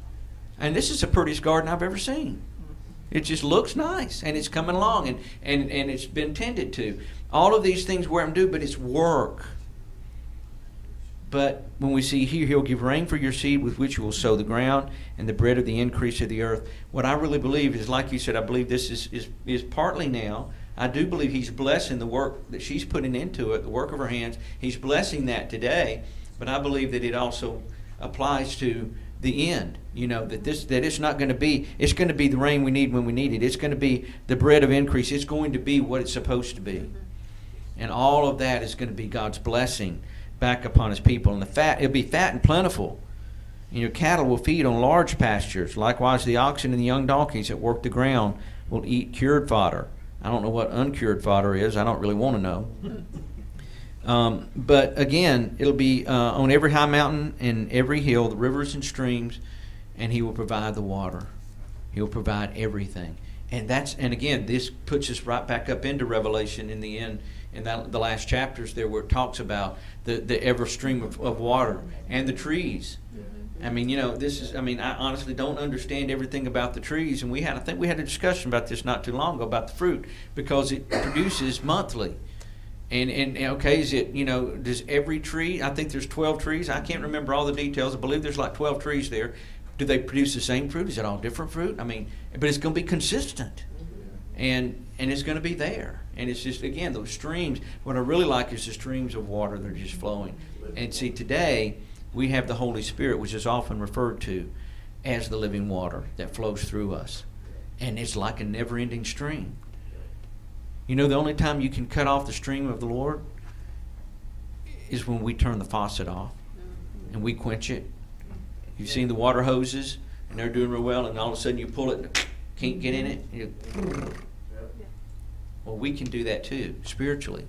And this is the prettiest garden I've ever seen. It just looks nice and it's coming along and, and, and it's been tended to. All of these things where I'm do, but it's work. But when we see here, he'll give rain for your seed with which you will sow the ground and the bread of the increase of the earth. What I really believe is, like you said, I believe this is, is, is partly now. I do believe he's blessing the work that she's putting into it, the work of her hands. He's blessing that today. But I believe that it also applies to the end. You know, that this that it's not going to be it's going to be the rain we need when we need it. It's going to be the bread of increase. It's going to be what it's supposed to be. Mm-hmm. And all of that is going to be God's blessing back upon his people. And the fat it'll be fat and plentiful. And your cattle will feed on large pastures. Likewise the oxen and the young donkeys that work the ground will eat cured fodder. I don't know what uncured fodder is. I don't really want to know. <laughs> Um, but again, it'll be uh, on every high mountain and every hill, the rivers and streams, and He will provide the water. He'll provide everything, and that's and again, this puts us right back up into Revelation in the end, in that, the last chapters there, where it talks about the the ever stream of, of water and the trees. I mean, you know, this is. I mean, I honestly don't understand everything about the trees, and we had. I think we had a discussion about this not too long ago about the fruit because it produces monthly. And, and okay, is it you know does every tree? I think there's 12 trees. I can't remember all the details. I believe there's like 12 trees there. Do they produce the same fruit? Is it all different fruit? I mean, but it's going to be consistent, and and it's going to be there. And it's just again those streams. What I really like is the streams of water that are just flowing. And see, today we have the Holy Spirit, which is often referred to as the living water that flows through us, and it's like a never-ending stream. You know, the only time you can cut off the stream of the Lord is when we turn the faucet off and we quench it. You've seen the water hoses, and they're doing real well, and all of a sudden you pull it, and can't get in it. You, well, we can do that too spiritually.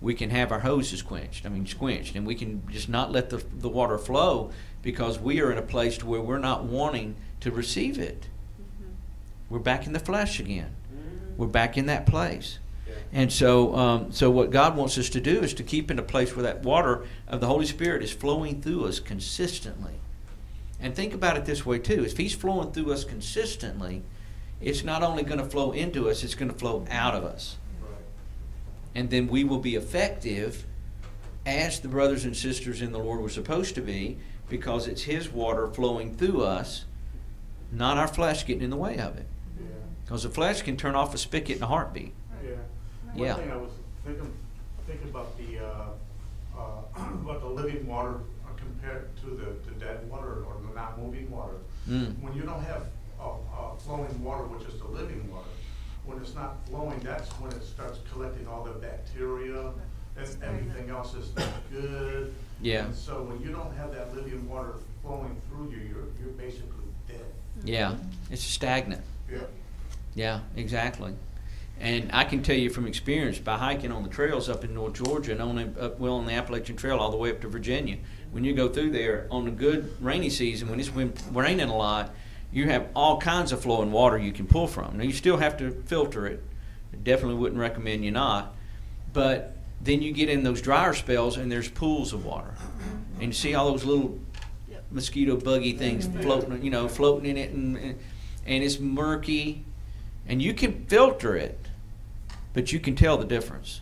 We can have our hoses quenched. I mean, quenched, and we can just not let the the water flow because we are in a place to where we're not wanting to receive it. Mm-hmm. We're back in the flesh again. Mm-hmm. we're back in that place. And so, um, so what God wants us to do is to keep in a place where that water of the Holy Spirit is flowing through us consistently. And think about it this way too: if He's flowing through us consistently, it's not only going to flow into us; it's going to flow out of us, and then we will be effective as the brothers and sisters in the Lord were supposed to be, because it's His water flowing through us, not our flesh getting in the way of it. Because the flesh can turn off a spigot in a heartbeat. Yeah. Yeah. One thing I was thinking, thinking about the, uh, uh, <clears throat> about the living water uh, compared to the, the dead water or the not moving water. Mm. When you don't have, uh, uh, flowing water, which is the living water, when it's not flowing, that's when it starts collecting all the bacteria and everything else is not good. Yeah. And so when you don't have that living water flowing through you, you're, you're basically dead. Yeah, it's stagnant. Yeah. Yeah, exactly. And I can tell you from experience by hiking on the trails up in North Georgia and on the, up, well on the Appalachian Trail all the way up to Virginia. When you go through there on a good rainy season, when it's been raining a lot, you have all kinds of flowing water you can pull from. Now you still have to filter it. Definitely wouldn't recommend you not. But then you get in those drier spells and there's pools of water, and you see all those little mosquito buggy things floating, you know, floating in it, and- and it's murky, and you can filter it, but you can tell the difference.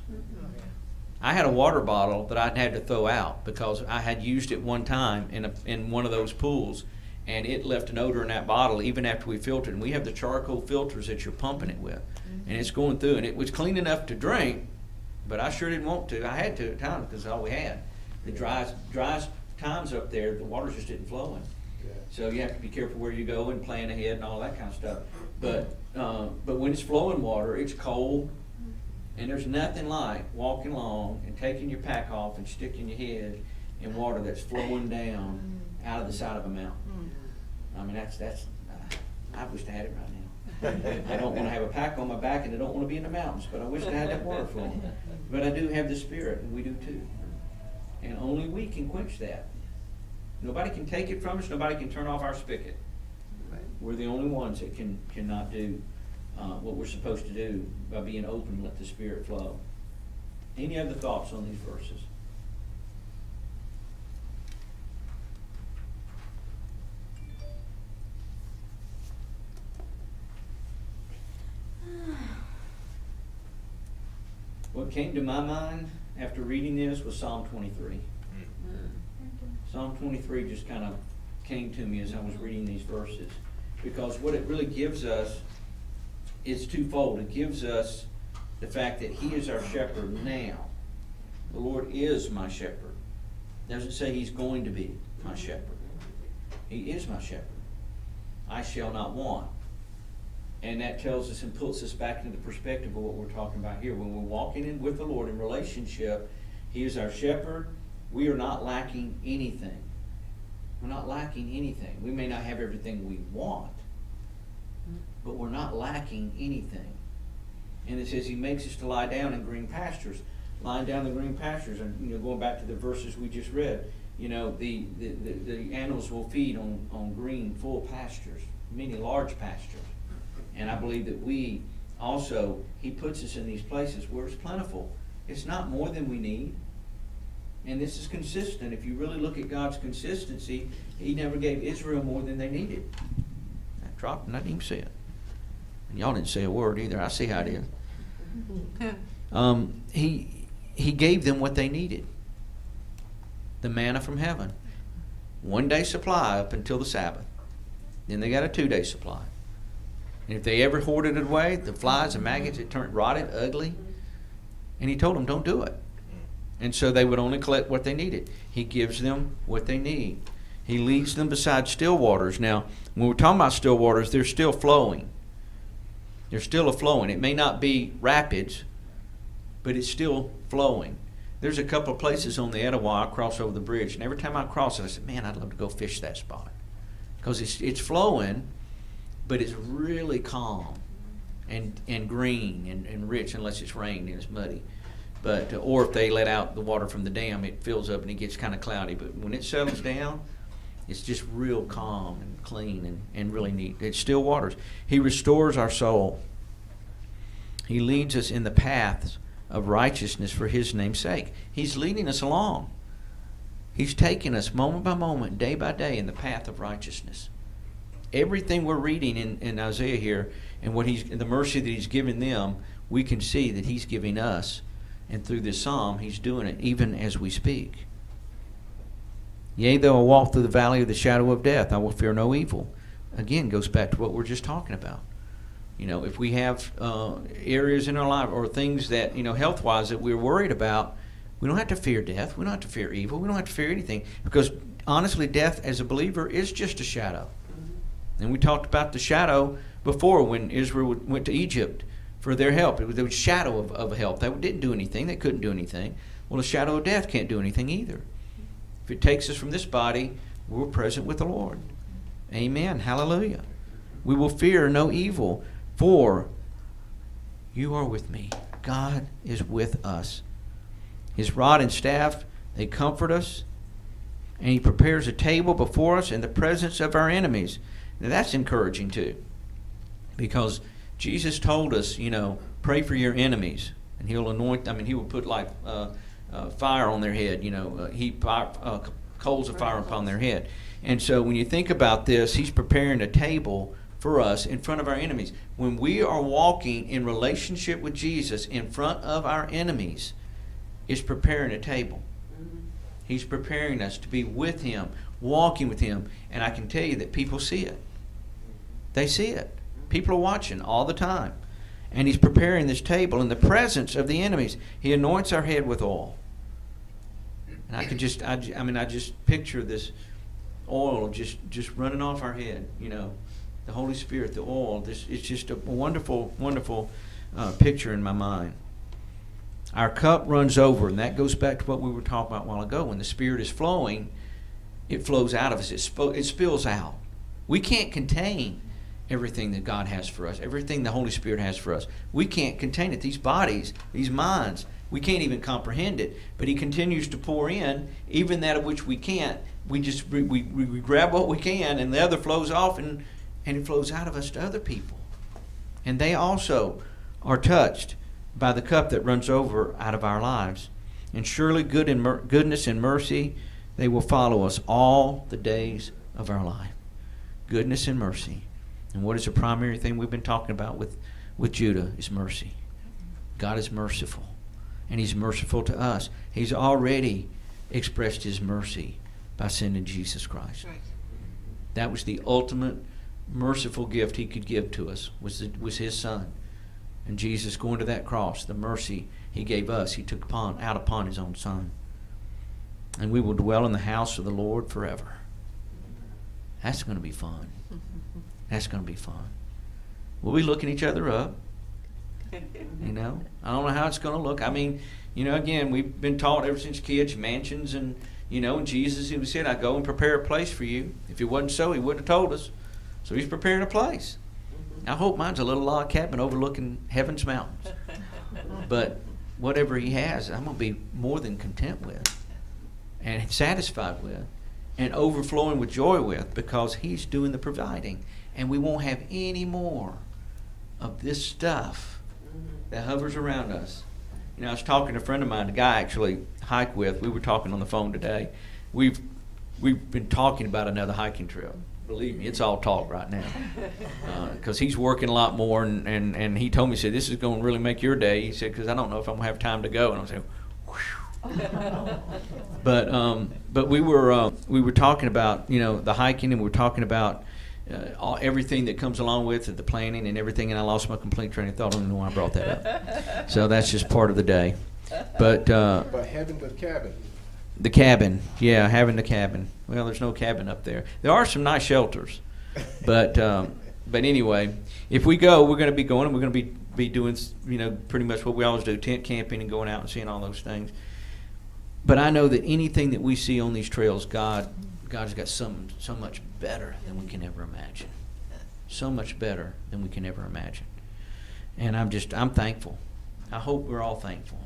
I had a water bottle that I'd had to throw out because I had used it one time in a, in one of those pools, and it left an odor in that bottle even after we filtered. And we have the charcoal filters that you're pumping it with, and it's going through, and it was clean enough to drink, but I sure didn't want to. I had to at times because all we had. The driest driest times up there, the water just didn't flow in. Yeah. So you have to be careful where you go and plan ahead and all that kind of stuff. But, uh, but when it's flowing water, it's cold, and there's nothing like walking along and taking your pack off and sticking your head in water that's flowing down out of the side of a mountain. I mean, that's, that's, uh, I wish I had it right now. I don't wanna have a pack on my back and I don't wanna be in the mountains, but I wish I had that water flowing. But I do have the spirit, and we do too. And only we can quench that. Nobody can take it from us, nobody can turn off our spigot. We're the only ones that can, cannot do, uh, what we're supposed to do by being open and let the Spirit flow. Any other thoughts on these verses? What came to my mind after reading this was Psalm twenty-three. Psalm twenty-three just kind of came to me as I was reading these verses. Because what it really gives us is twofold. It gives us the fact that He is our shepherd now. The Lord is my shepherd. Doesn't say He's going to be my shepherd. He is my shepherd. I shall not want. And that tells us and puts us back into the perspective of what we're talking about here. When we're walking in with the Lord in relationship, He is our shepherd. We are not lacking anything. We're not lacking anything. We may not have everything we want, but we're not lacking anything. And it says He makes us to lie down in green pastures. Lying down in green pastures, and you know, going back to the verses we just read, you know, the, the, the, the animals will feed on, on green, full pastures, many large pastures. And I believe that we also, He puts us in these places where it's plentiful. It's not more than we need. And this is consistent. If you really look at God's consistency, He never gave Israel more than they needed. I dropped and I didn't even say it. And y'all didn't say a word either. I see how it is. <laughs> Um, he, he gave them what they needed the manna from heaven. One day supply up until the Sabbath. Then they got a two day supply. And if they ever hoarded it away, the flies and maggots, it turned rotted, ugly. And he told them, don't do it. And so they would only collect what they needed. He gives them what they need. He leads them beside still waters. Now, when we're talking about still waters, they're still flowing. They're still a flowing. It may not be rapids, but it's still flowing. There's a couple of places on the Etowah I cross over the bridge, and every time I cross it, I said, "Man, I'd love to go fish that spot," because it's it's flowing, but it's really calm, and and green and, and rich, unless it's rained and it's muddy. But uh, or if they let out the water from the dam, it fills up and it gets kind of cloudy. But when it settles down, it's just real calm and clean and, and really neat. It's still waters. He restores our soul. He leads us in the paths of righteousness for His name's sake. He's leading us along. He's taking us moment by moment, day by day, in the path of righteousness. Everything we're reading in, in Isaiah here and what he's the mercy that he's given them, we can see that he's giving us. And through this psalm, he's doing it even as we speak. Yea, though I walk through the valley of the shadow of death, I will fear no evil. Again, goes back to what we're just talking about. You know, if we have uh, areas in our life or things that, you know, health wise that we're worried about, we don't have to fear death. We don't have to fear evil. We don't have to fear anything. Because honestly, death as a believer is just a shadow. And we talked about the shadow before when Israel went to Egypt for their help. It was a shadow of, of help. They didn't do anything, they couldn't do anything. Well, the shadow of death can't do anything either. If it takes us from this body, we're present with the Lord. Amen. Hallelujah. We will fear no evil, for you are with me. God is with us. His rod and staff, they comfort us. And he prepares a table before us in the presence of our enemies. Now that's encouraging too. Because Jesus told us, you know, pray for your enemies. And he'll anoint, I mean, he will put like uh, uh, fire on their head, you know, uh, heat fire, uh, coals of fire upon their head. And so when you think about this, he's preparing a table for us in front of our enemies. When we are walking in relationship with Jesus in front of our enemies, is preparing a table. He's preparing us to be with him, walking with him. And I can tell you that people see it. They see it. People are watching all the time. And he's preparing this table in the presence of the enemies. He anoints our head with oil. And I could just, I, I mean, I just picture this oil just, just running off our head, you know, the Holy Spirit, the oil. This, it's just a wonderful, wonderful uh, picture in my mind. Our cup runs over, and that goes back to what we were talking about a while ago. When the Spirit is flowing, it flows out of us, it, it spills out. We can't contain everything that God has for us, everything the Holy Spirit has for us. We can't contain it. These bodies, these minds, we can't even comprehend it. But He continues to pour in, even that of which we can't. We just we, we, we grab what we can, and the other flows off, and, and it flows out of us to other people. And they also are touched by the cup that runs over out of our lives. And surely good and mer- goodness and mercy, they will follow us all the days of our life. Goodness and mercy. And what is the primary thing we've been talking about with, with Judah is mercy. God is merciful. And he's merciful to us. He's already expressed his mercy by sending Jesus Christ. That was the ultimate merciful gift he could give to us was, the, was his son. And Jesus going to that cross, the mercy he gave us, he took upon out upon his own son. And we will dwell in the house of the Lord forever. That's going to be fun. <laughs> That's going to be fun. We'll be looking each other up. <laughs> You know, I don't know how it's going to look. I mean, you know, again, we've been taught ever since kids mansions and you know, and Jesus he said, "I go and prepare a place for you." If it wasn't so, he wouldn't have told us. So he's preparing a place. Mm-hmm. I hope mine's a little log cabin overlooking heaven's mountains. <laughs> But whatever he has, I'm going to be more than content with and satisfied with and overflowing with joy with because he's doing the providing. And we won't have any more of this stuff that hovers around us. You know, I was talking to a friend of mine, a guy I actually hike with. We were talking on the phone today. We've we've been talking about another hiking trip. Believe me, it's all talk right now. Because <laughs> uh, he's working a lot more, and, and, and he told me, he said, this is going to really make your day. He said, because I don't know if I'm going to have time to go. And I was <laughs> like, but um, but we were uh, we were talking about you know the hiking, and we were talking about uh, all, everything that comes along with it, the planning and everything. And I lost my complete train of thought. I don't know why I brought that up. <laughs> so that's just part of the day. But uh, But heaven but cabin. the cabin, yeah, having the cabin. Well, there's no cabin up there. There are some nice shelters, but <laughs> um, but anyway, if we go, we're going to be going, and we're going to be be doing, you know, pretty much what we always do: tent camping and going out and seeing all those things. But I know that anything that we see on these trails, God, God's got some so much better than we can ever imagine. So much better than we can ever imagine. And I'm just, I'm thankful. I hope we're all thankful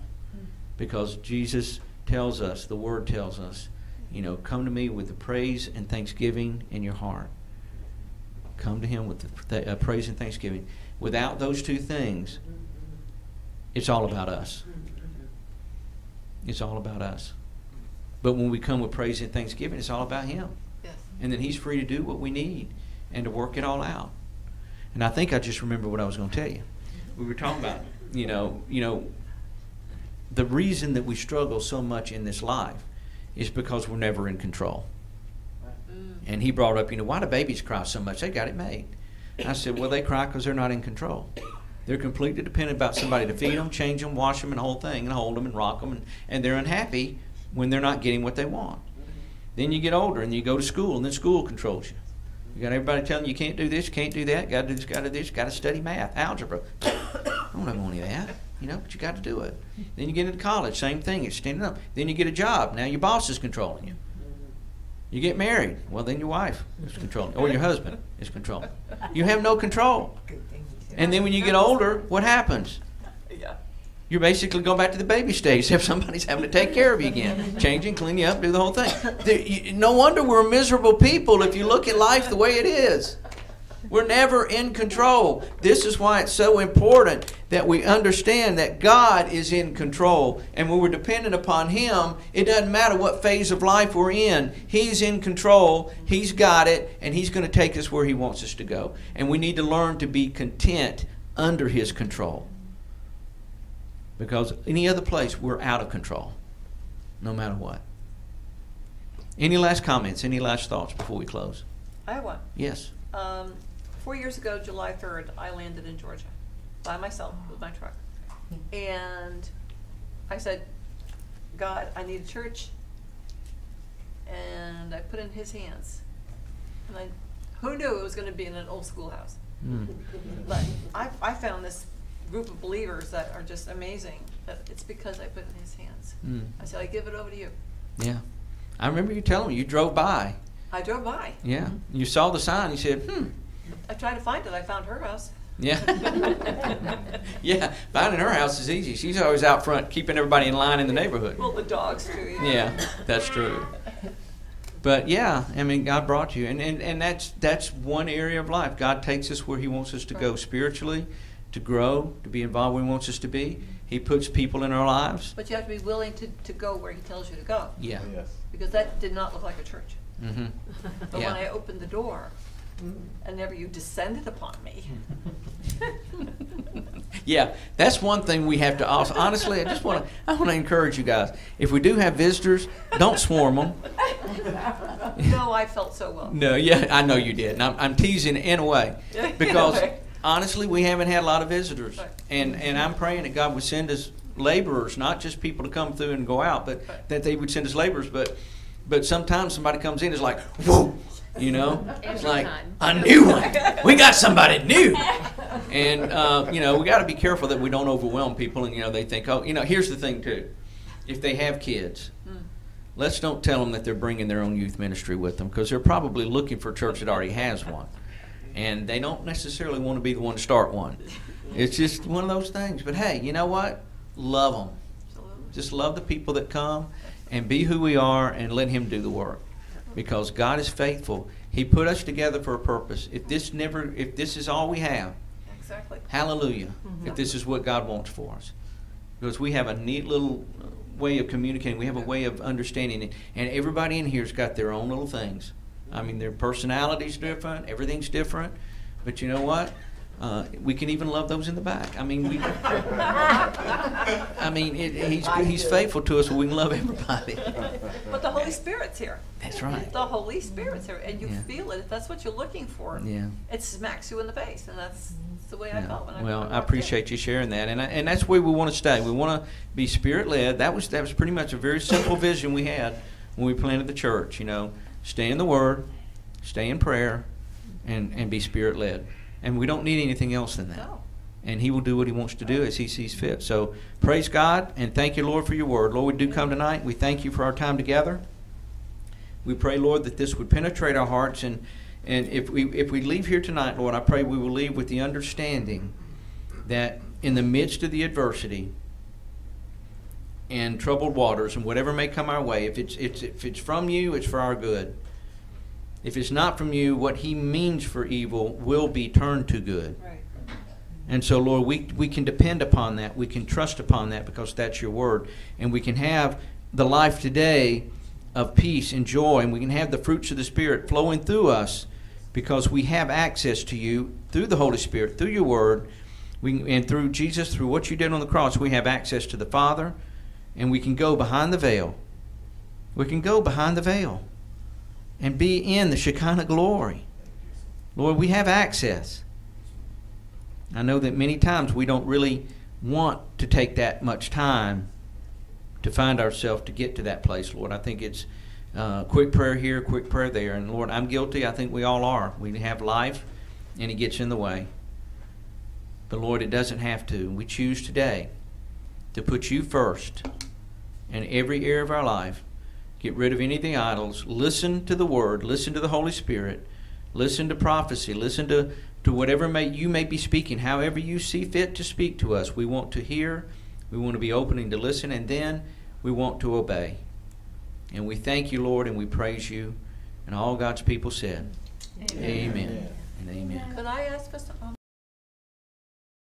because Jesus tells us, the Word tells us, you know, come to me with the praise and thanksgiving in your heart. Come to Him with the th- uh, praise and thanksgiving. Without those two things, it's all about us. It's all about us. But when we come with praise and thanksgiving, it's all about Him. Yes. And then He's free to do what we need and to work it all out. And I think I just remember what I was going to tell you. We were talking about, you know, you know, the reason that we struggle so much in this life is because we're never in control. Mm. And he brought up, you know, why do babies cry so much? They got it made. I said, well, they cry because they're not in control. They're completely dependent about somebody to feed them, change them, wash them, and the whole thing, and hold them and rock them, and, and they're unhappy when they're not getting what they want. Then you get older and you go to school, and then school controls you. You got everybody telling you you can't do this, you can't do that, got to do this, got to do this, got to study math, algebra. <coughs> I don't have any of that, you know, but you got to do it. Then you get into college, same thing, it's standing up. Then you get a job, now your boss is controlling you. You get married, well, then your wife is controlling, or your husband is controlling. You have no control. And then when you get older, what happens? You're basically going back to the baby stage, <laughs> except somebody's having to take care of you again, changing, clean you up, do the whole thing. <laughs> There, you, no wonder we're miserable people if you look at life the way it is. We're never in control. This is why it's so important that we understand that God is in control. And when we're dependent upon Him, it doesn't matter what phase of life we're in. He's in control, He's got it, and He's going to take us where He wants us to go. And we need to learn to be content under His control. Because any other place, we're out of control, no matter what. Any last comments? Any last thoughts before we close? I have one. Yes. Um, four years ago, July third, I landed in Georgia by myself with my truck. And I said, God, I need a church. And I put it in his hands. And I, who knew it was gonna be in an old schoolhouse? Mm. But I, I found this group of believers that are just amazing, that it's because I put it in his hands. Mm. I said, I give it over to you. Yeah. I remember you telling me you drove by. I drove by. Yeah. You saw the sign. You said, hmm. I tried to find it, I found her house. Yeah. <laughs> yeah. Finding her house is easy. She's always out front keeping everybody in line in the neighborhood. Well, the dogs too. know. Yeah, that's true. But yeah, I mean, God brought you, and, and, and that's that's one area of life. God takes us where He wants us to go spiritually, to grow, to be involved where He wants us to be. He puts people in our lives. But you have to be willing to, to go where he tells you to go, Yeah. Yes. because that did not look like a church. Mm-hmm. <laughs> But Yeah. when I opened the door, and never you descended upon me. <laughs> Yeah, that's one thing we have to also. Honestly, I just want to. I want to encourage you guys. If we do have visitors, don't swarm them. <laughs> No, I felt so well. No, yeah, I know you did, and I'm, I'm teasing in a way because way. Honestly, we haven't had a lot of visitors, Right. and and I'm praying that God would send us laborers, not just people to come through and go out, but Right. that they would send us laborers. But but sometimes somebody comes in, it's like whoa, you know, it's like time. a new one. <laughs> We got somebody new. And uh, you know, we got to be careful that we don't overwhelm people, and you know, they think, oh, you know, here's the thing too, if they have kids, Mm. let's don't tell them that they're bringing their own youth ministry with them because they're probably looking for a church that already has one, and they don't necessarily want to be the one to start one. It's just one of those things. But hey, you know what? Love them. Just love the people that come, and be who we are, and let Him do the work, because God is faithful. He put us together for a purpose. If this never, if this is all we have, Exactly. Hallelujah. If mm-hmm. this is what God wants for us. Because we have a neat little way of communicating, we have a way of understanding it. And everybody in here's got their own little things. I mean, their personality's different, everything's different. But you know what? Uh, we can even love those in the back. I mean, we. <laughs> I mean, it, he's he's faithful to us. We can love everybody. But the Holy Spirit's here. That's right. The Holy Spirit's here, and you Yeah. feel it. If that's what you're looking for, Yeah. it smacks you in the face, and that's the way I Yeah. felt when Well, when I appreciate you sharing that, and I, and that's where we want to stay. We want to be spirit led. That was that was pretty much a very simple vision we had when we planted the church. You know, stay in the Word, stay in prayer, and and be spirit led. And we don't need anything else than that. No. And He will do what He wants to do as He sees fit. So praise God and thank you, Lord, for Your Word. Lord, we do come tonight. We thank You for our time together. We pray, Lord, that this would penetrate our hearts and and if we if we leave here tonight, Lord, I pray we will leave with the understanding that in the midst of the adversity and troubled waters and whatever may come our way, if it's it's if it's from you, it's for our good. If it's not from you, what he means for evil will be turned to good. Right. And so, Lord, we, we can depend upon that. We can trust upon that because that's your word. And we can have the life today of peace and joy, and we can have the fruits of the Spirit flowing through us because we have access to you through the Holy Spirit, through your word, we, and through Jesus, through what you did on the cross. We have access to the Father, and we can go behind the veil. We can go behind the veil and be in the Shekinah glory. Lord, we have access. I know that many times we don't really want to take that much time to find ourselves to get to that place, Lord. I think it's uh, quick prayer here, quick prayer there. And Lord, I'm guilty. I think we all are. We have life, and it gets in the way. But Lord, it doesn't have to. We choose today to put you first in every area of our life. Get rid of any of the idols. Listen to the Word. Listen to the Holy Spirit. Listen to prophecy. Listen to, to whatever may you may be speaking, however you see fit to speak to us. We want to hear. We want to be opening to listen, and then we want to obey. And we thank you, Lord, and we praise you. And all God's people said, Amen. And amen. Could I ask for some, um,